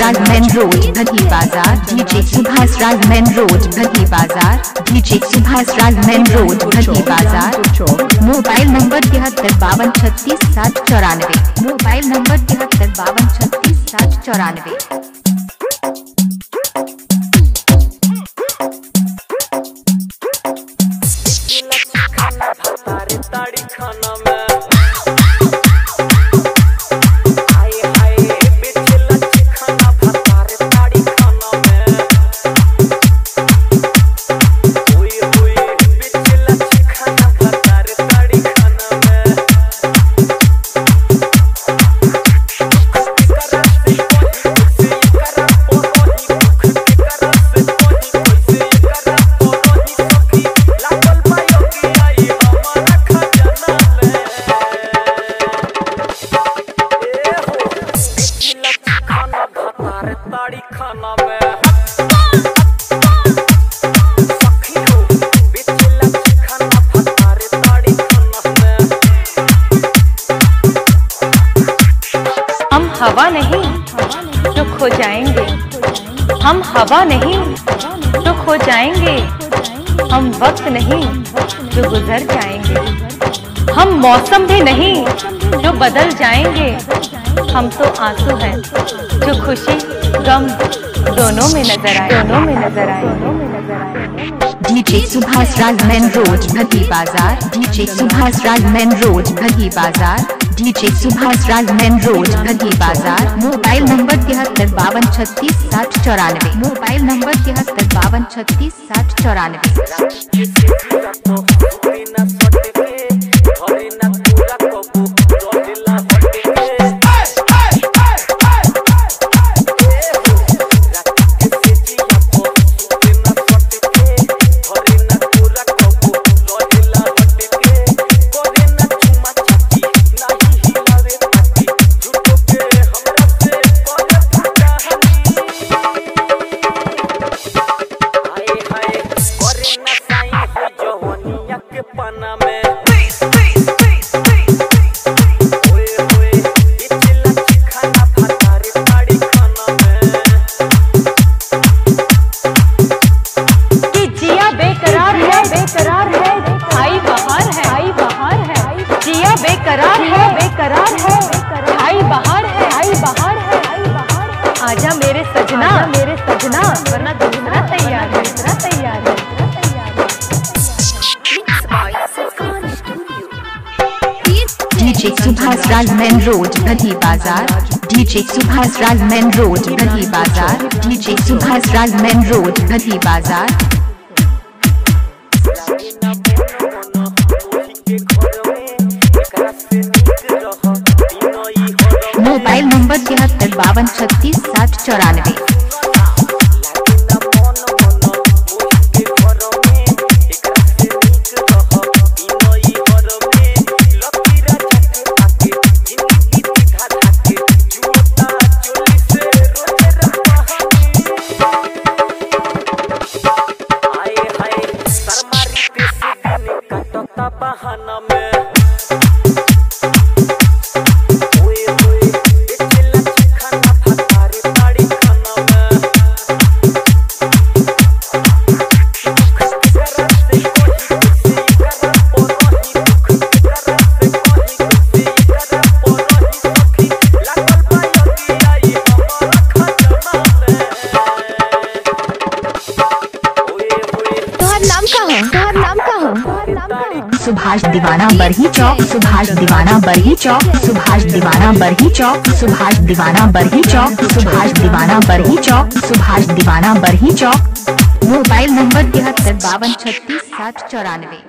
राज main road भट्टी बाज़ार। सुभाष राज बाज़ार। DJ mobile number तिहत्तर, बावन, छत्तीस, सात, चौरानवे। मोबाइल नंबर तिहत्तर, बावन चौरानवे। खाना में। हम हवा नहीं तो खो जाएँगे। हम हवा नहीं तो खो जाएँगे। हम वक्त नहीं जो गुजर जाएँगे। हम मौसम भी नहीं जो बदल जाएँगे। हम तो आँसू हैं जो खुशी गम दोनों में नज़र आए। दोनों में नज़र आए। दोनों में नज़र आए। DJ Subhash Raj main road Bhagi Bazaar. DJ Subhash Raj main road Bhati Bazaar. DJ Subhash Raj main road Bhati Bazaar. Mobile number तिहत्तर बावन छत्तीस साठ चौरानवे। मोबाइल नंबर तिहत्तर बावन छत्तीस साठ चौरानवे। Peace, peace. Raj road Bhati Bazaar DJ Subhash Raj road Bhati Bazaar DJ Subhash Raj road Bhati Bazaar mobile number तिहत्तर, बावन, छत्तीस, साठ, चौरानवे। ओए तोहर नाम का नाम का हो? तोहर नाम का हो? सुभाष दीवाना बरही चौक, सुभाष दीवाना बरही चौक, सुभाष दीवाना बरही चौक, सुभाष दीवाना बरही चौक, सुभाष दीवाना बरही चौक, सुभाष दीवाना बरही चौक। मोबाइल नंबर तिहत्तर, बावन, छत्तीस साठ चौरानवे।